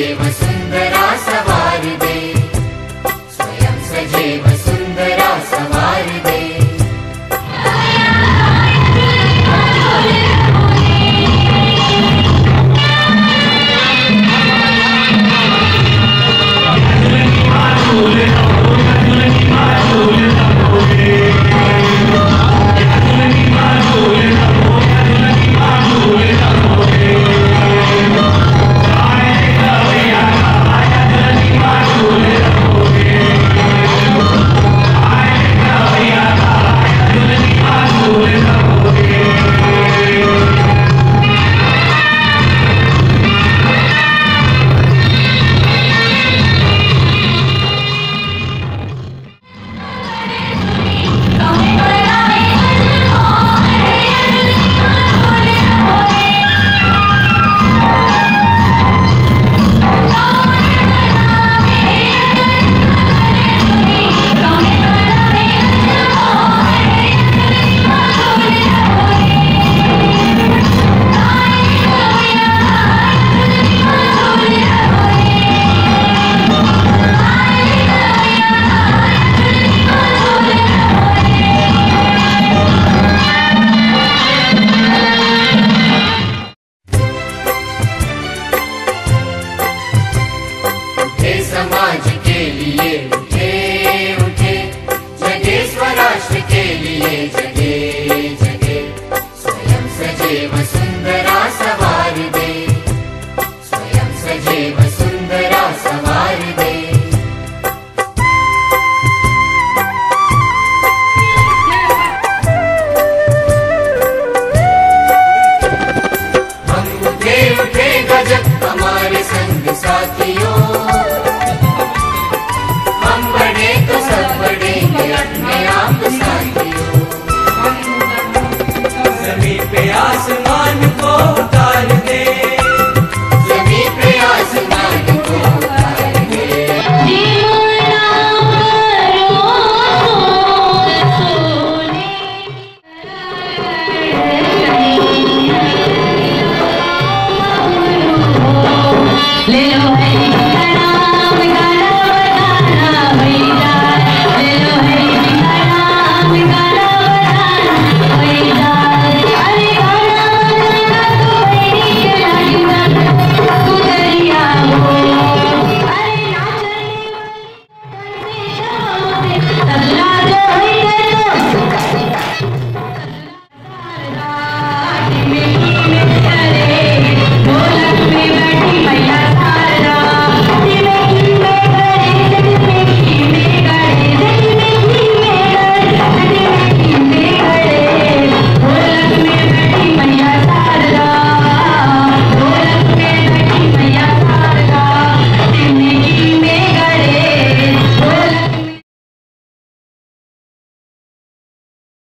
स्वयं समाज के लिए उठे उठे। जगे स्वराष्ट्र के लिए जगे राष्ट्रे जयम् सजे वसुन्दरा